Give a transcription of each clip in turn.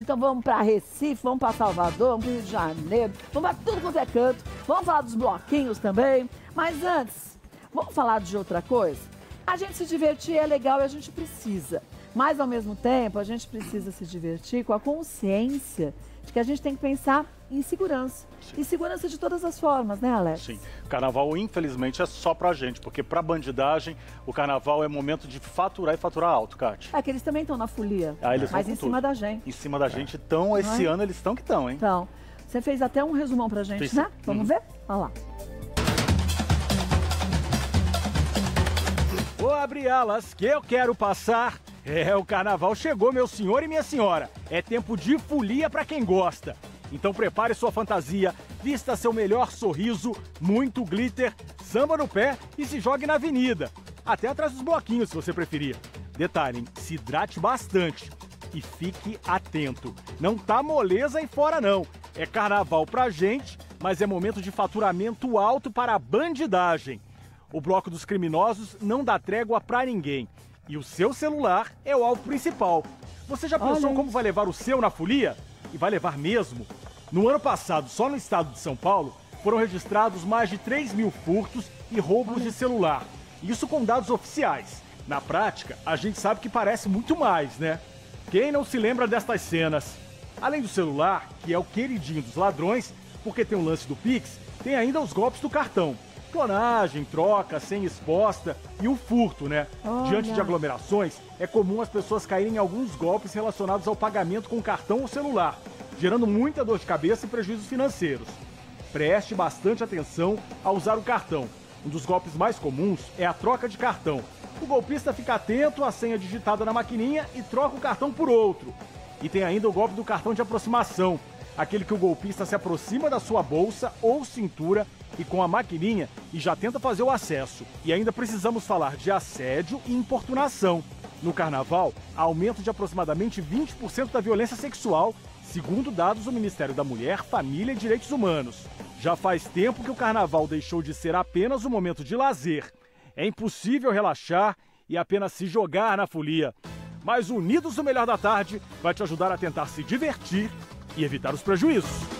Então vamos para Recife, vamos para Salvador, vamos para Rio de Janeiro, vamos para tudo quanto é canto. Vamos falar dos bloquinhos também. Mas antes, vamos falar de outra coisa? A gente se divertir é legal e a gente precisa. Mas ao mesmo tempo, a gente precisa se divertir com a consciência de que a gente tem que pensar em segurança. Sim. E segurança de todas as formas, né, Alex? Sim. Carnaval, infelizmente, é só pra gente, porque pra bandidagem, o carnaval é momento de faturar e faturar alto, Kátia. É que eles também estão na folia. Ah, eles mas em tudo. cima da gente. Em cima da gente estão, é? esse é? ano eles estão que estão, hein? Então, você fez até um resumão pra gente, Fiz. né? Vamos uhum. ver? Olha lá. Vou abrir alas que eu quero passar. É, o carnaval chegou, meu senhor e minha senhora. É tempo de folia para quem gosta. Então prepare sua fantasia, vista seu melhor sorriso, muito glitter, samba no pé e se jogue na avenida. Até atrás dos bloquinhos, se você preferir. Detalhe, se hidrate bastante e fique atento. Não tá moleza aí fora não. É carnaval pra gente, mas é momento de faturamento alto para a bandidagem. O bloco dos criminosos não dá trégua pra ninguém. E o seu celular é o alvo principal. Você já pensou Olha. como vai levar o seu na folia? E vai levar mesmo? No ano passado, só no estado de São Paulo, foram registrados mais de 3 mil furtos e roubos de celular. Isso com dados oficiais. Na prática, a gente sabe que parece muito mais, né? Quem não se lembra destas cenas? Além do celular, que é o queridinho dos ladrões, porque tem o lance do Pix, tem ainda os golpes do cartão. Clonagem, troca, senha exposta e o furto, né? Olha. Diante de aglomerações, é comum as pessoas caírem em alguns golpes relacionados ao pagamento com cartão ou celular gerando muita dor de cabeça e prejuízos financeiros. Preste bastante atenção ao usar o cartão. Um dos golpes mais comuns é a troca de cartão. O golpista fica atento à senha digitada na maquininha e troca o cartão por outro. E tem ainda o golpe do cartão de aproximação, aquele que o golpista se aproxima da sua bolsa ou cintura e com a maquininha e já tenta fazer o acesso. E ainda precisamos falar de assédio e importunação. No carnaval, há aumento de aproximadamente 20% da violência sexual segundo dados do Ministério da Mulher, Família e Direitos Humanos. Já faz tempo que o carnaval deixou de ser apenas um momento de lazer. É impossível relaxar e apenas se jogar na folia. Mas Unidos do Melhor da Tarde vai te ajudar a tentar se divertir e evitar os prejuízos.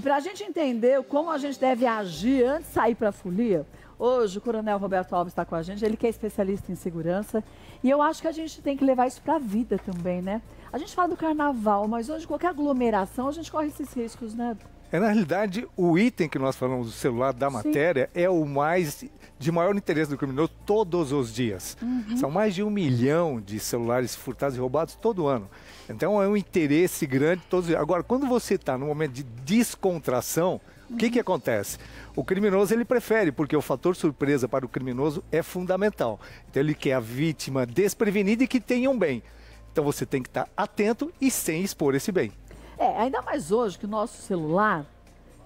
E para a gente entender como a gente deve agir antes de sair para a folia, hoje o Coronel Roberto Alves está com a gente, ele que é especialista em segurança e eu acho que a gente tem que levar isso para a vida também, né? A gente fala do carnaval, mas hoje qualquer aglomeração a gente corre esses riscos, né? É, na realidade, o item que nós falamos do celular da matéria Sim. é o mais de maior interesse do criminoso todos os dias. Uhum. São mais de um milhão de celulares furtados e roubados todo ano. Então é um interesse grande todos os dias. Agora, quando você está no momento de descontração, o que, que acontece? O criminoso ele prefere, porque o fator surpresa para o criminoso é fundamental. Então ele quer a vítima desprevenida e que tenha um bem. Então você tem que estar atento e sem expor esse bem. É, ainda mais hoje que o nosso celular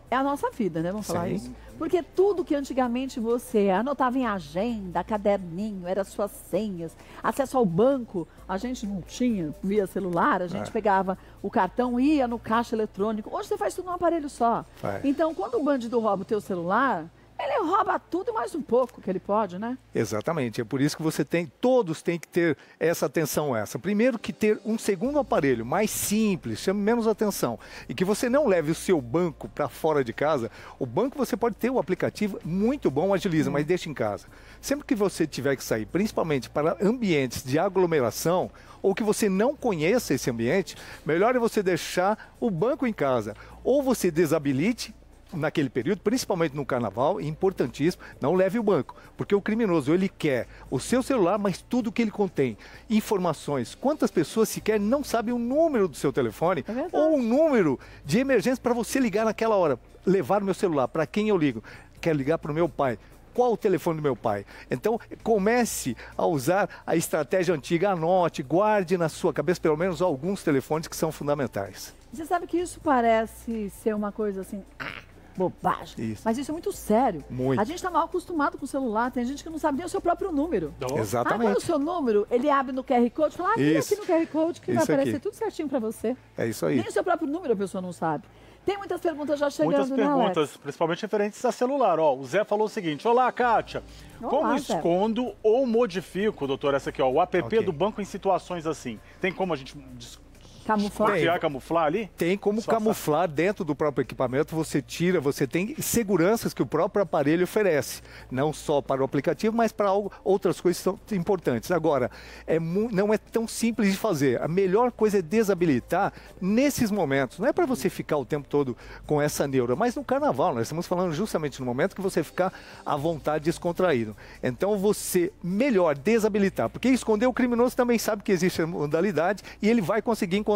é a nossa vida, né? Vamos falar Sim. isso. Porque tudo que antigamente você anotava em agenda, caderninho, era suas senhas, acesso ao banco, a gente não tinha via celular, a gente é. pegava o cartão, ia no caixa eletrônico. Hoje você faz tudo num aparelho só. Então, quando o bandido rouba o teu celular, ele rouba tudo e mais um pouco que ele pode, né? Exatamente. É por isso que você tem, todos têm que ter essa atenção essa. Primeiro que ter um segundo aparelho mais simples, chame menos atenção. E que você não leve o seu banco para fora de casa. O banco você pode ter o aplicativo muito bom, agiliza, hum. mas deixa em casa. Sempre que você tiver que sair, principalmente para ambientes de aglomeração, ou que você não conheça esse ambiente, melhor é você deixar o banco em casa. Ou você desabilite naquele período, principalmente no carnaval, importantíssimo, não leve o banco, porque o criminoso ele quer o seu celular, mas tudo que ele contém, informações. Quantas pessoas sequer não sabem o número do seu telefone é ou o número de emergência para você ligar naquela hora? Levar o meu celular, para quem eu ligo? Quero ligar para o meu pai qual o telefone do meu pai. Então, comece a usar a estratégia antiga, anote, guarde na sua cabeça pelo menos alguns telefones que são fundamentais. Você sabe que isso parece ser uma coisa assim, bobagem. Isso. Mas isso é muito sério. Muito. A gente está mal acostumado com o celular. Tem gente que não sabe nem o seu próprio número. Oh. Exatamente. Ah, o seu número, ele abre no QR Code, fala, ah, aqui no QR Code que isso vai aparecer aqui. tudo certinho para você. É isso aí. Nem o seu próprio número a pessoa não sabe. Tem muitas perguntas já chegando, Muitas né, perguntas, Alex? principalmente referentes a celular. Ó, o Zé falou o seguinte: Olá, Kátia. Olá, como Zé. escondo ou modifico, doutor, essa aqui, ó, o app Ok. do banco em situações assim? Tem como a gente Camuflar? camuflar ali? Tem como Só camuflar dentro do próprio equipamento, você tira, você tem seguranças que o próprio aparelho oferece, não só para o aplicativo, mas para algo- outras coisas que são importantes. Agora, é não é tão simples de fazer. A melhor coisa é desabilitar nesses momentos. Não é para você ficar o tempo todo com essa neura, mas no carnaval, nós estamos falando justamente no momento que você ficar à vontade, descontraído. Então, você melhor desabilitar, porque esconder o criminoso também sabe que existe a modalidade e ele vai conseguir encontrar.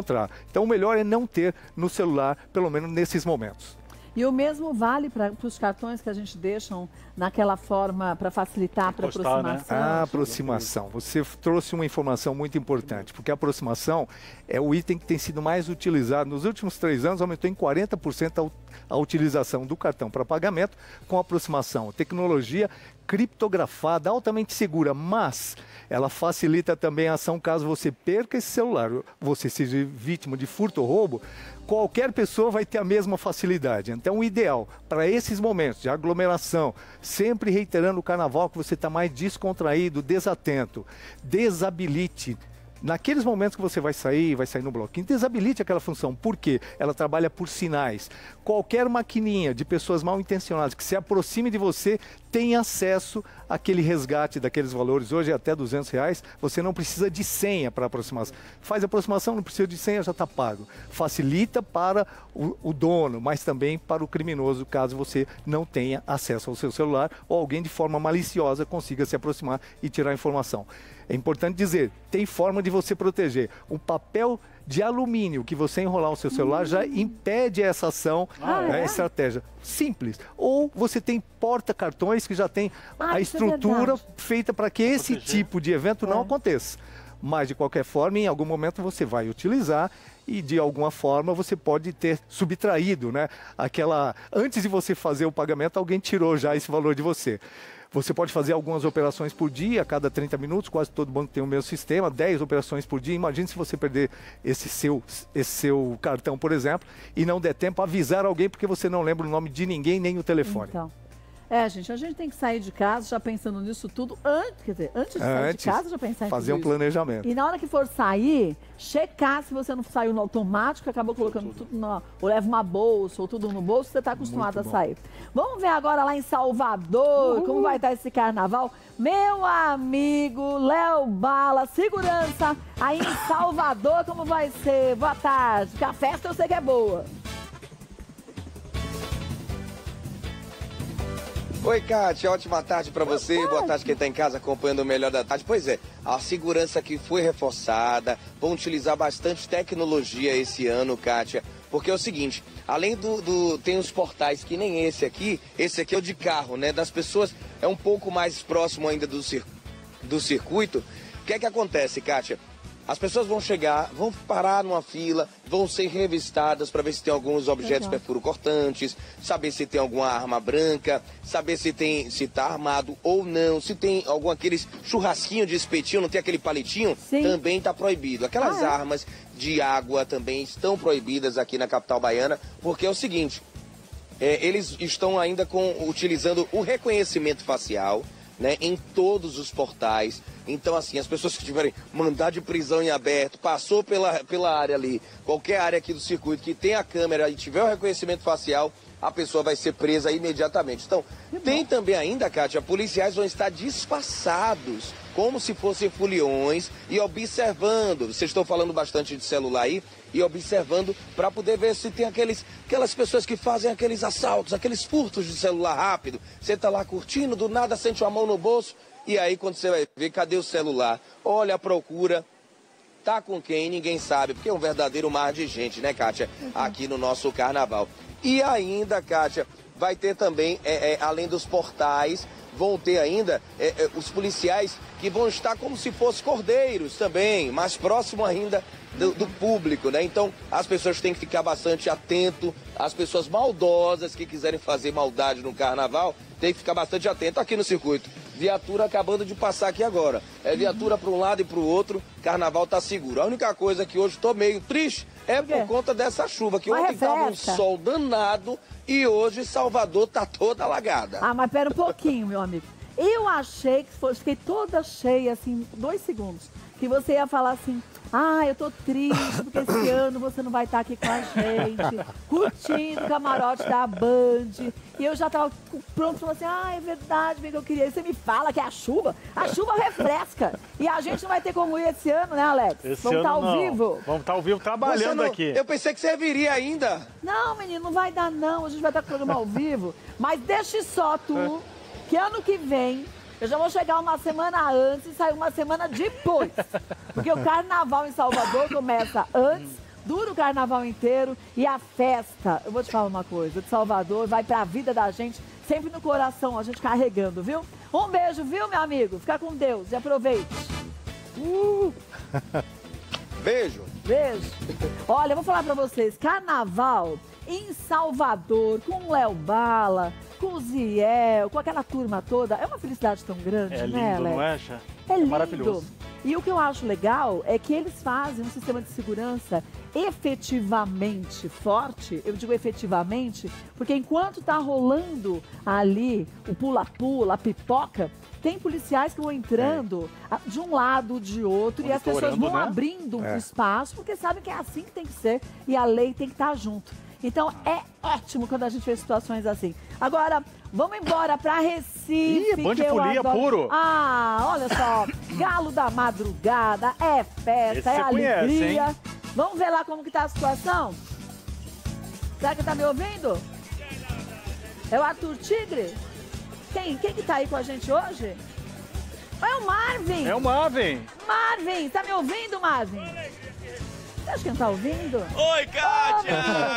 Então, o melhor é não ter no celular, pelo menos nesses momentos. E o mesmo vale para os cartões que a gente deixam naquela forma para facilitar para né? aproximação. A aproximação. Você trouxe uma informação muito importante, porque a aproximação é o item que tem sido mais utilizado. Nos últimos três anos, aumentou em 40% a, a utilização do cartão para pagamento com aproximação. Tecnologia criptografada, altamente segura, mas ela facilita também a ação caso você perca esse celular, você seja vítima de furto ou roubo, qualquer pessoa vai ter a mesma facilidade. Então, o ideal para esses momentos de aglomeração, sempre reiterando o carnaval que você está mais descontraído, desatento, desabilite. Naqueles momentos que você vai sair, vai sair no bloquinho, desabilite aquela função. Por quê? Ela trabalha por sinais. Qualquer maquininha de pessoas mal intencionadas que se aproxime de você tem acesso àquele resgate daqueles valores. Hoje é até 200 reais. Você não precisa de senha para aproximação. Faz aproximação, não precisa de senha, já está pago. Facilita para o, o dono, mas também para o criminoso, caso você não tenha acesso ao seu celular ou alguém de forma maliciosa consiga se aproximar e tirar informação. É importante dizer, tem forma de você proteger. O papel de alumínio que você enrolar o seu celular já impede essa ação, Ah, é? é? estratégia simples. Ou você tem porta-cartões que já tem Ah, a é estrutura verdade. feita para que esse proteger. tipo de evento não É. aconteça. Mas de qualquer forma, em algum momento você vai utilizar e de alguma forma você pode ter subtraído, né? Aquela antes de você fazer o pagamento, alguém tirou já esse valor de você. Você pode fazer algumas operações por dia, a cada 30 minutos, quase todo banco tem o mesmo sistema, 10 operações por dia. Imagine se você perder esse seu, esse seu cartão, por exemplo, e não der tempo, avisar alguém porque você não lembra o nome de ninguém nem o telefone. Então. É, gente, a gente tem que sair de casa já pensando nisso tudo antes, quer dizer, antes de sair Antes, de casa já pensar em fazer tudo um isso. planejamento. E na hora que for sair, checar se você não saiu no automático, acabou colocando tudo, na, ou leva uma bolsa, ou tudo no bolso, você está acostumado a sair. Vamos ver agora lá em Salvador, como vai estar esse carnaval. Meu amigo Léo Bala, segurança aí em Salvador, como vai ser? Boa tarde, porque a festa eu sei que é boa. Oi, Kátia, ótima tarde para você. Boa tarde quem está em casa acompanhando o melhor da tarde. Pois é, a segurança aqui foi reforçada. Vão utilizar bastante tecnologia esse ano, Kátia. Porque é o seguinte, além do, do- Tem os portais que nem esse aqui, esse aqui é o de carro, né? Das pessoas é um pouco mais próximo ainda do, cir- do circuito. O que é que acontece, Kátia? As pessoas vão chegar, vão parar numa fila, vão ser revistadas para ver se tem alguns objetos Legal. perfuro-cortantes, saber se tem alguma arma branca, saber se tem se tá armado ou não, se tem algum aqueles churrasquinho de espetinho, não tem aquele palitinho, Sim. também está proibido. Aquelas Ah, é? armas de água também estão proibidas aqui na capital baiana, porque é o seguinte, é, eles estão ainda com, utilizando o reconhecimento facial né, em todos os portais. Então, assim, as pessoas que tiverem mandado de prisão em aberto, passou pela, pela área ali, qualquer área aqui do circuito que tem a câmera e tiver o reconhecimento facial, a pessoa vai ser presa imediatamente. Então, tem também ainda, Kátia, policiais vão estar disfarçados, como se fossem foliões, e observando. Vocês estão falando bastante de celular aí, e observando para poder ver se tem aqueles, aquelas pessoas que fazem aqueles assaltos, aqueles furtos de celular rápido. Você está lá curtindo, do nada sente uma mão no bolso, e aí quando você vai ver, cadê o celular? Olha a procura, tá com quem, ninguém sabe, porque é um verdadeiro mar de gente, né, Kátia? Aqui no nosso carnaval. E ainda, Kátia, vai ter também, é, é, além dos portais, vão ter ainda é, é, os policiais que vão estar como se fossem cordeiros também, mais próximo ainda do, do público, né? Então as pessoas têm que ficar bastante atento, as pessoas maldosas que quiserem fazer maldade no carnaval, tem que ficar bastante atento aqui no circuito. Viatura acabando de passar aqui agora. É viatura para um lado e para o outro, carnaval tá seguro. A única coisa que hoje estou meio triste é por conta dessa chuva, que Mas ontem estava um sol danado e hoje Salvador tá toda alagada. Ah, mas pera um pouquinho, meu amigo. Eu achei que fosse, fiquei toda cheia, assim, dois segundos. Que você ia falar assim, ah, eu tô triste porque esse ano você não vai estar aqui com a gente, curtindo o camarote da Band. E eu já tava pronto, falando assim, ah, é verdade, bem que eu queria. E você me fala que é a chuva, a chuva refresca. E a gente não vai ter como ir esse ano, né, Alex? Esse Vamos estar ao não. vivo. Vamos estar ao vivo trabalhando não- aqui. Eu pensei que você viria ainda. Não, menino, não vai dar não. A gente vai estar com o programa ao vivo. Mas deixe só tu, que ano que vem eu já vou chegar uma semana antes e sair uma semana depois. Porque o carnaval em Salvador começa antes, dura o carnaval inteiro e a festa, eu vou te falar uma coisa, de Salvador vai pra vida da gente, sempre no coração, a gente carregando, viu? Um beijo, viu, meu amigo? Fica com Deus e aproveite. Beijo. Beijo. Olha, eu vou falar pra vocês, carnaval em Salvador, com o Léo Bala, com o Ziel, com aquela turma toda, é uma felicidade tão grande, É né, lindo, Alex? não é, Chá? É lindo. maravilhoso. E o que eu acho legal é que eles fazem um sistema de segurança efetivamente forte. Eu digo efetivamente, porque enquanto tá rolando ali o pula-pula, a pipoca, tem policiais que vão entrando a- de um lado, de outro, e as pessoas vão né? abrindo É. o espaço, porque sabem que é assim que tem que ser e a lei tem que estar junto. Então é ótimo quando a gente vê situações assim. Agora, vamos embora para Recife. Ih, Band que eu Folia adoro. puro. Ah, olha só. Galo da madrugada, é Esse festa, é você conhece, alegria. hein? Vamos ver lá como que tá a situação? Será que tá me ouvindo? É o Arthur Tigre? Quem, quem que tá aí com a gente hoje? É o Marvin! É o Marvin. Marvin, tá me ouvindo, Marvin? Você acha que não tá ouvindo? Oi, Kátia!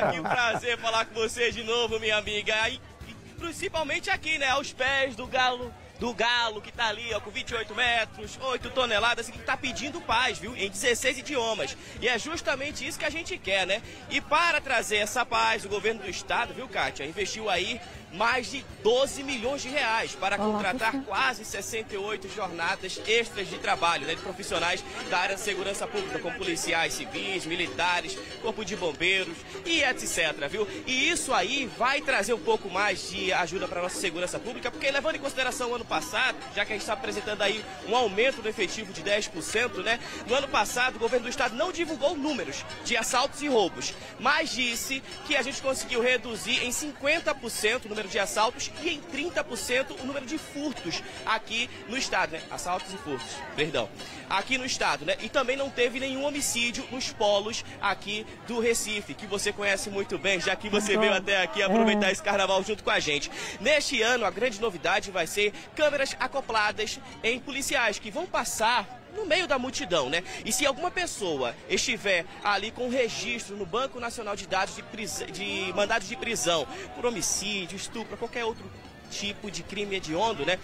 Oh. Que prazer falar com você de novo, minha amiga. E, e principalmente aqui, né? Aos pés do galo. Do galo que tá ali, ó, com 28 metros, 8 toneladas, que tá pedindo paz, viu? Em 16 idiomas. E é justamente isso que a gente quer, né? E para trazer essa paz, o governo do estado, viu, Kátia, investiu aí mais de 12 milhões de reais para contratar quase 68 jornadas extras de trabalho né, de profissionais da área de segurança pública, como policiais civis, militares, corpo de bombeiros e etc, viu? E isso aí vai trazer um pouco mais de ajuda para nossa segurança pública, porque levando em consideração o ano passado, já que a gente está apresentando aí um aumento do efetivo de 10%, né? No ano passado, o governo do estado não divulgou números de assaltos e roubos, mas disse que a gente conseguiu reduzir em 50% o número de assaltos e em 30% o número de furtos aqui no estado, né? Assaltos e furtos, perdão. Aqui no estado, né? E também não teve nenhum homicídio nos polos aqui do Recife, que você conhece muito bem, já que você veio até aqui aproveitar esse carnaval junto com a gente. Neste ano, a grande novidade vai ser câmeras acopladas em policiais que vão passar no meio da multidão, né? E se alguma pessoa estiver ali com registro no Banco Nacional de Dados de, de mandados de prisão por homicídio, estupro, qualquer outro tipo de crime hediondo, né?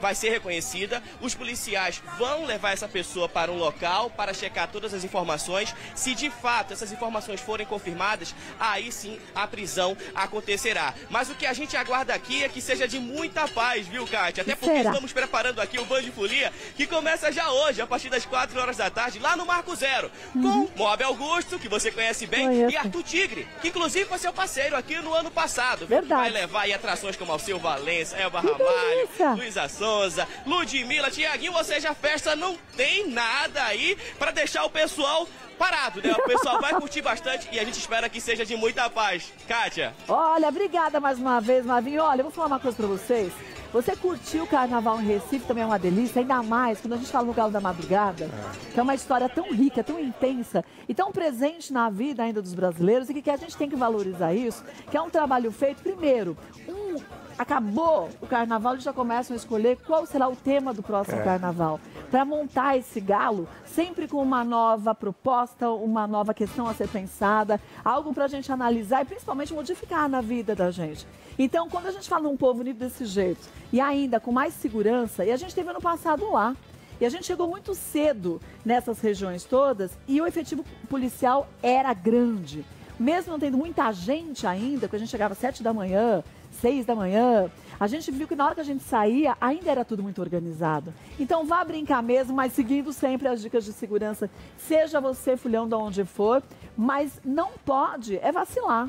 Vai ser reconhecida. Os policiais vão levar essa pessoa para um local para checar todas as informações. Se de fato essas informações forem confirmadas, aí sim a prisão acontecerá. Mas o que a gente aguarda aqui é que seja de muita paz, viu, Kátia? Até porque Será? estamos preparando aqui o Band Folia, que começa já hoje, a partir das 4 horas da tarde, lá no Marco Zero, com Mob Augusto, que você conhece bem, Uhum. Conheço. e Arthur Tigre, que inclusive foi seu parceiro aqui no ano passado. Verdade. Vai levar aí atrações como Alceu Valença, Elba Que Ramalho, delícia. Luísa Sonza, Ludmilla, Tiaguinho, ou seja, a festa não tem nada aí pra deixar o pessoal parado, né? O pessoal vai curtir bastante e a gente espera que seja de muita paz. Kátia. Olha, obrigada mais uma vez, Marvin. Olha, eu vou falar uma coisa pra vocês. Você curtiu o carnaval em Recife também é uma delícia, ainda mais quando a gente fala no Galo da Madrugada, que é uma história tão rica, tão intensa e tão presente na vida ainda dos brasileiros e que, que a gente tem que valorizar isso, que é um trabalho feito, primeiro, um, acabou o carnaval, eles já começam a escolher qual será o tema do próximo carnaval. Para montar esse galo, sempre com uma nova proposta, uma nova questão a ser pensada, algo para a gente analisar e principalmente modificar na vida da gente. Então, quando a gente fala num povo unido desse jeito e ainda com mais segurança, e a gente teve ano passado lá, e a gente chegou muito cedo nessas regiões todas e o efetivo policial era grande. Mesmo não tendo muita gente ainda, quando a gente chegava às sete da manhã, seis da manhã, A gente viu que na hora que a gente saía, ainda era tudo muito organizado. Então vá brincar mesmo, mas seguindo sempre as dicas de segurança. Seja você fulhão de onde for, mas não pode é vacilar.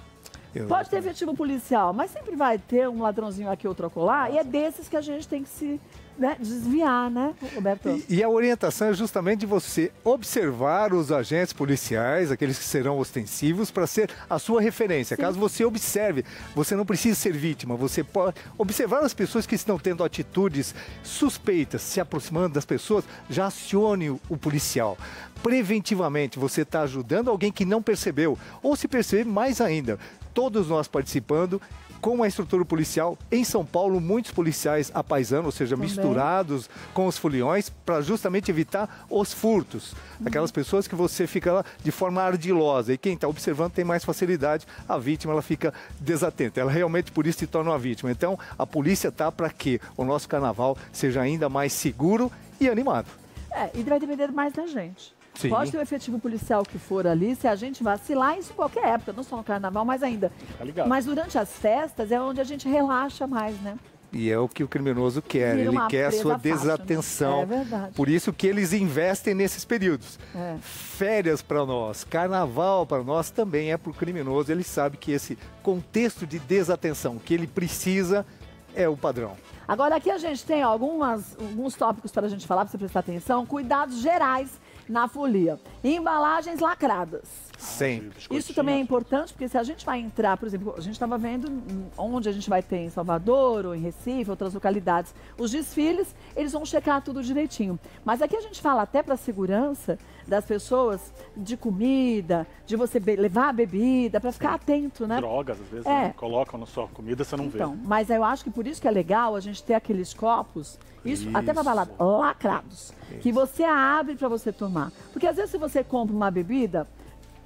Pode ter efetivo policial, mas sempre vai ter um ladrãozinho aqui, outro acolá, e é desses que a gente tem que se né, desviar, né, Roberto? E, e, a orientação é justamente de você observar os agentes policiais, aqueles que serão ostensivos, para ser a sua referência. Sim. Caso você observe, você não precisa ser vítima, você pode observar as pessoas que estão tendo atitudes suspeitas, se aproximando das pessoas, já acione o policial. Preventivamente, você está ajudando alguém que não percebeu, ou se perceber mais ainda, todos nós participando com a estrutura policial. Em São Paulo, muitos policiais apaisanos, ou seja, Também. misturados com os foliões, para justamente evitar os furtos. Uhum. Aquelas pessoas que você fica lá de forma ardilosa. E quem está observando tem mais facilidade. A vítima ela fica desatenta. Ela realmente por isso se torna uma vítima. Então, a polícia está para que o nosso carnaval seja ainda mais seguro e animado. É, e vai depender mais da gente. Sim. Pode ter o efetivo policial que for ali, se a gente vacilar, isso em qualquer época, não só no carnaval, mas ainda. Tá mas durante as festas é onde a gente relaxa mais, né? E é o que o criminoso quer, ele quer a sua fácil, né? desatenção. Né? É verdade. Por isso que eles investem nesses períodos. É. Férias para nós, carnaval para nós também é para o criminoso. Ele sabe que esse contexto de desatenção que ele precisa é o padrão. Agora aqui a gente tem algumas, alguns tópicos para a gente falar, para você prestar atenção. Cuidados gerais na folia. Embalagens lacradas. Sim. Isso também é importante, porque se a gente vai entrar, por exemplo, a gente estava vendo onde a gente vai ter em Salvador ou em Recife, outras localidades, os desfiles, eles vão checar tudo direitinho. Mas aqui a gente fala até para a segurança das pessoas, de comida, de você levar a bebida, para ficar atento, né? Drogas, às vezes, é. né? colocam na sua comida, você não então, vê. Mas eu acho que por isso que é legal a gente ter aqueles copos, isso, isso. até para balada, lacrados, isso. que você abre para você tomar. Porque às vezes se você compra uma bebida,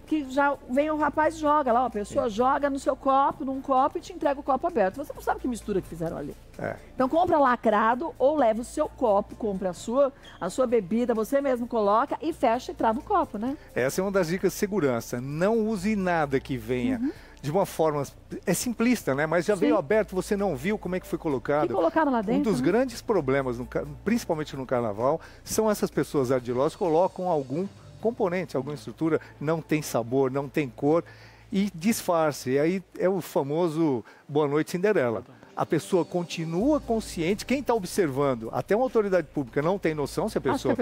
que já vem um rapaz joga lá, a pessoa é. joga no seu copo, num copo e te entrega o copo aberto. Você não sabe que mistura que fizeram ali. É. Então compra lacrado ou leva o seu copo, compra a sua, a sua bebida, você mesmo coloca e fecha e trava o copo, né? Essa é uma das dicas de segurança. Não use nada que venha. Uhum de uma forma é simplista, né? Mas já Sim. veio aberto, você não viu como é que foi colocado. Que colocaram lá dentro. Um dos né? grandes problemas, no, principalmente no carnaval, são essas pessoas ardilosas que colocam algum componente, alguma estrutura, não tem sabor, não tem cor e disfarce. E aí é o famoso Boa Noite Cinderela. A pessoa continua consciente, quem está observando, até uma autoridade pública não tem noção se a pessoa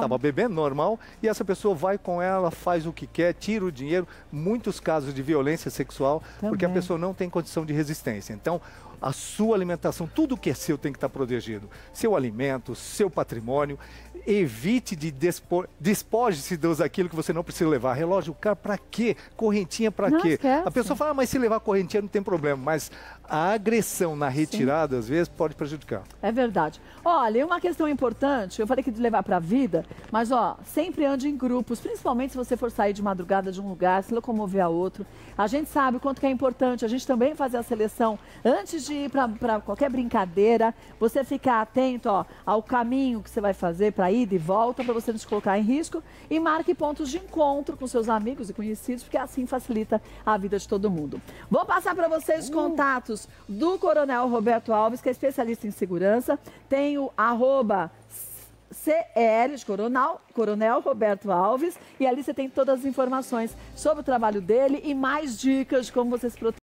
estava bebendo normal e essa pessoa vai com ela, faz o que quer, tira o dinheiro. Muitos casos de violência sexual, Também. porque a pessoa não tem condição de resistência. Então, a sua alimentação, tudo que é seu tem que estar protegido. Seu alimento, seu patrimônio. Evite de despo... despoje-se daquilo que você não precisa levar. Relógio, cara, para quê? Correntinha para quê? Esquece. A pessoa fala, ah, mas se levar correntinha não tem problema. Mas a agressão na retirada, Sim. às vezes, pode prejudicar. É verdade. Olha, uma questão importante, eu falei que de levar para a vida, mas ó, sempre ande em grupos, principalmente se você for sair de madrugada de um lugar, se locomover a outro. A gente sabe o quanto que é importante a gente também fazer a seleção antes de ir para qualquer brincadeira, você ficar atento ó, ao caminho que você vai fazer para ida e volta, para você não se colocar em risco e marque pontos de encontro com seus amigos e conhecidos, porque assim facilita a vida de todo mundo. Vou passar para vocês os contatos do Coronel Roberto Alves, que é especialista em segurança. Tem o arroba CL de Coronel, Coronel Roberto Alves. E ali você tem todas as informações sobre o trabalho dele e mais dicas de como você se proteger.